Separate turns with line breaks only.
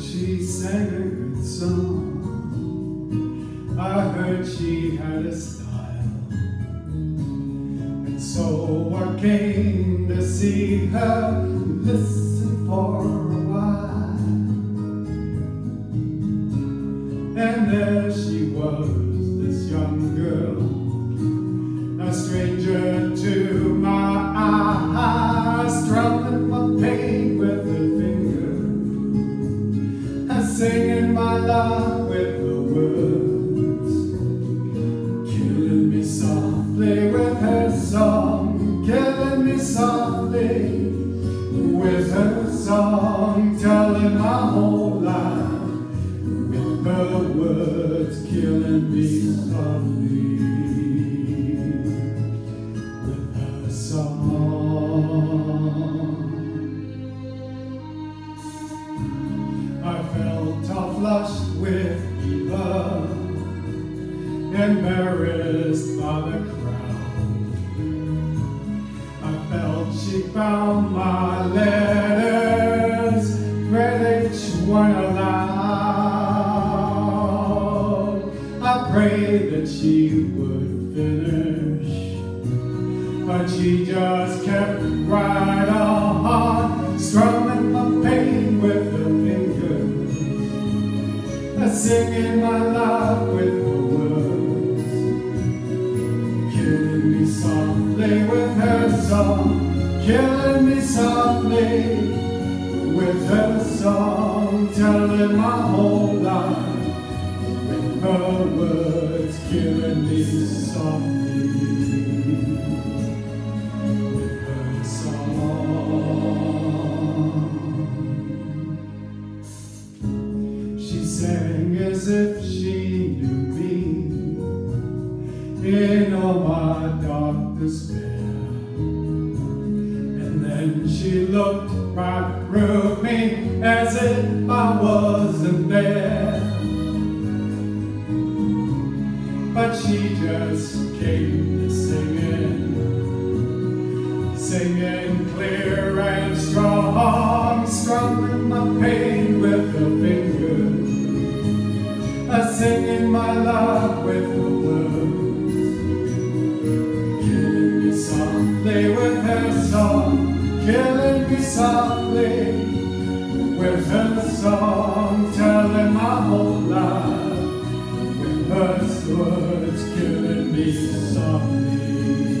she sang a good song. I heard she had a style. And so I came to see her, listen for a while. And there she was, this young girl, a stranger singing my love with her words, killing me softly with her song, killing me softly with her song, felt a flush with love, embarrassed by the crowd. I felt she found my letters, read each one aloud. I prayed that she would finish, but she just kept right on, strumming singing my love with her words, killing me softly with her song, killing me softly with her song, telling my whole life with her words, killing me softly in all my dark despair. And then she looked right through me as if I wasn't there. But she just came singing, singing clear and strong, strumming my pain with her fingers, a singing my love softly with her song, telling my whole life with her words, killing me softly.